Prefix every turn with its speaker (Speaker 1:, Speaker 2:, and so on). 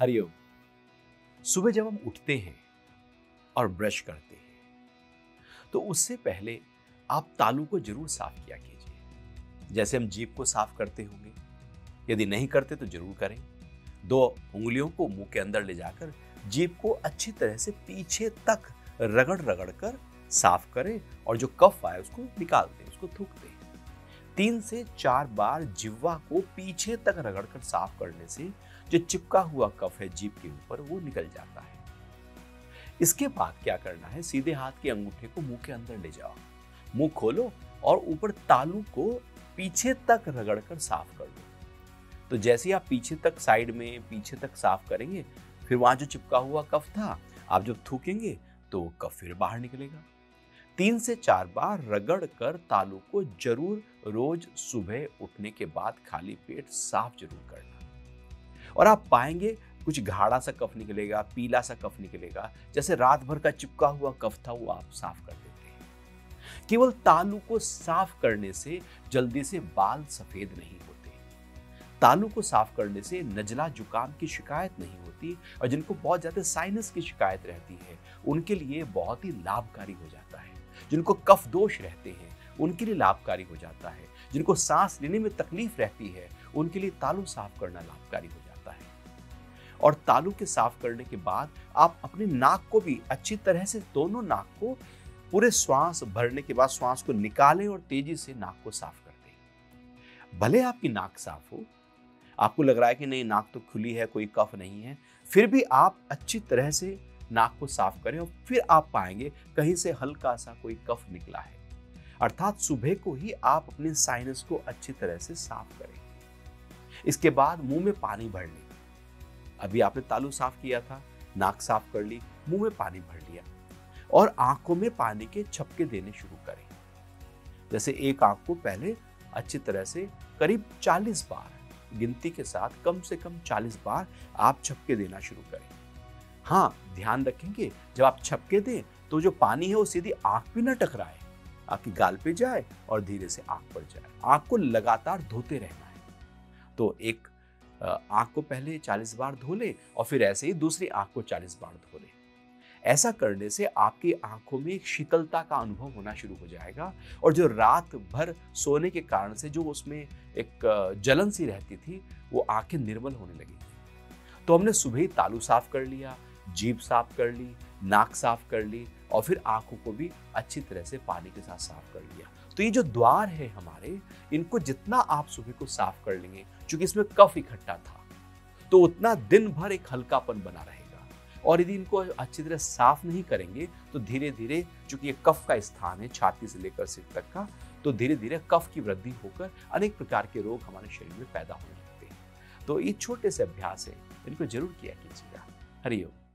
Speaker 1: हरिओम। सुबह जब हम उठते हैं और ब्रश करते हैं तो उससे पहले आप तालू को ज़रूर साफ़ किया कीजिए। जैसे हम जीप को साफ़ करते होंगे, यदि नहीं करते तो ज़रूर करें। दो उंगलियों को मुँह के अंदर ले जाकर जीप को अच्छी तरह से पीछे तक रगड़ रगड़ कर साफ़ करें और जो कफ आए उसको निकाल दें, उसको थूक दें। तीन से चार बार जिह्वा को पीछे तक रगड़कर साफ़ करने से जो चिपका हुआ कफ है जीप के ऊपर, वो निकल जाता है। इसके बाद क्या करना है? सीधे हाथ के अंगूठे को मुँह के अंदर ले जाओ। मुँह खोलो और ऊपर तालू को पीछे तक रगड़कर साफ़ कर लो तो जैसे आप पीछे तक साइड में, पीछे तक साफ़ करेंगे, फिर वहाँ जो चिपका हुआ कफ था, आप जब थूकेंगे तो कफ फिर बाहर निकलेगा। तीन से चार बार रगड़ कर तालू को ज़रूर रोज सुबह उठने के बाद खाली पेट साफ़ ज़रूर करना। और आप पाएँगे, कुछ गाढ़ा सा कफ निकलेगा, पीला सा कफ निकलेगा, जैसे रात भर का चिपका हुआ कफ था, वो आप साफ़ कर देते हैं। केवल तालू को साफ़ करने से जल्दी से बाल सफ़ेद नहीं होते। तालू को साफ़ करने से नजला जुकाम की शिकायत नहीं होती और जिनको बहुत ज़्यादा साइनस की शिकायत रहती है, उनके लिए बहुत ही लाभकारी हो जाता है। जिनको कफ दोष रहते हैं उनके लिए लाभकारी हो जाता है। जिनको सांस लेने में तकलीफ़ रहती है, उनके लिए तालू साफ़ करना लाभकारी हो जाता है। और तालू के साफ़ करने के बाद आप अपने नाक को भी अच्छी तरह से, दोनों नाक को पूरे श्वास भरने के बाद श्वास को निकालें और तेज़ी से नाक को साफ़ कर दें। भले आपकी नाक साफ़ हो, आपको लग रहा है कि नहीं, नाक तो खुली है, कोई कफ नहीं है, फिर भी आप अच्छी तरह से नाक को साफ़ करें और फिर आप पाएँगे कहीं से हल्का सा कोई कफ निकला है। अर्थात सुबह को ही आप अपने साइनस को अच्छी तरह से साफ़ करें। इसके बाद मुँह में पानी भर लें। अभी आपने तालू साफ़ किया था, नाक साफ़ कर ली, मुँह में पानी भर लिया और आँखों में पानी के छपके देने शुरू करें। जैसे एक आँख को पहले अच्छी तरह से करीब 40 बार, गिनती के साथ कम से कम 40 बार आप छपके देना शुरू करें। हाँ ध्यान रखेंगे, जब आप छपके दें तो जो पानी है वो सीधी आँख पे न टकराए। आपकी गाल पे जाए और धीरे से आँख पर जाए। आँख को लगातार धोते रहना है। तो एक आँख को पहले 40 बार धो ले और फिर ऐसे ही दूसरी आँख को 40 बार धो ले। ऐसा करने से आपकी आँखों में एक शीतलता का अनुभव होना शुरू हो जाएगा और जो रात भर सोने के कारण से जो उसमें एक जलन सी रहती थी, वो आँखें निर्मल होने लगी तो हमने सुबह ही तालू साफ़ कर लिया, जीभ साफ़ कर ली, नाक साफ़ कर ली और फिर आँखों को भी अच्छी तरह से पानी के साथ साफ़ कर लिया। तो ये जो द्वार है हमारे, इनको जितना आप सुबह को साफ़ कर लेंगे क्योंकि इसमें कफ इकट्ठा था तो उतना दिन भर एक हल्कापन बना रहेगा। और यदि इनको अच्छी तरह साफ़ नहीं करेंगे तो धीरे धीरे चूँकि ये कफ का स्थान है छाती से लेकर सिर तक का तो धीरे धीरे कफ की वृद्धि होकर अनेक प्रकार के रोग हमारे शरीर में पैदा होने लगते हैं। तो ये छोटे से अभ्यास है, इनको ज़रूर किया कीजिएगा। हरिओम।